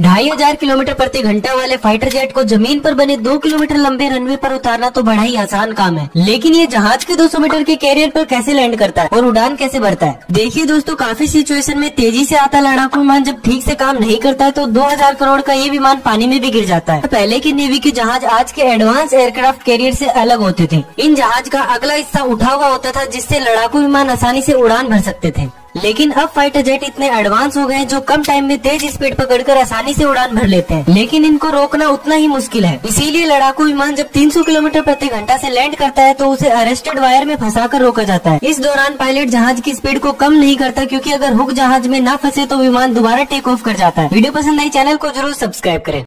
ढाई हज़ार किलोमीटर प्रति घंटा वाले फाइटर जेट को ज़मीन पर बने दो किलोमीटर लंबे रनवे पर उतारना तो बड़ा ही आसान काम है। लेकिन ये जहाज़ के 200 मीटर के कैरियर पर कैसे लैंड करता है और उड़ान कैसे भरता है? देखिए दोस्तों, काफ़ी सिचुएशन में तेज़ी से आता लड़ाकू विमान जब ठीक से काम नहीं करता है तो 2000 करोड़ का ये विमान पानी में भी गिर जाता है। पहले के नेवी के जहाज़ आज के एडवांस एयरक्राफ्ट कैरियर ऐसी अलग होते थे। इन जहाज़ का अगला हिस्सा उठा हुआ होता था, जिससे लड़ाकू विमान आसानी ऐसी उड़ान भर सकते थे। लेकिन अब फाइटर जेट इतने एडवांस हो गए हैं, जो कम टाइम में तेज स्पीड पकड़कर आसानी से उड़ान भर लेते हैं। लेकिन इनको रोकना उतना ही मुश्किल है। इसीलिए लड़ाकू विमान जब 300 किलोमीटर प्रति घंटा से लैंड करता है तो उसे अरेस्टेड वायर में फंसाकर रोका जाता है। इस दौरान पायलट जहाज़ की स्पीड को कम नहीं करता, क्योंकि अगर हुक जहाज़ में न फंसे तो विमान दोबारा टेक ऑफ़ कर जाता है। वीडियो पसंद आई, चैनल को ज़रूर सब्सक्राइब करें।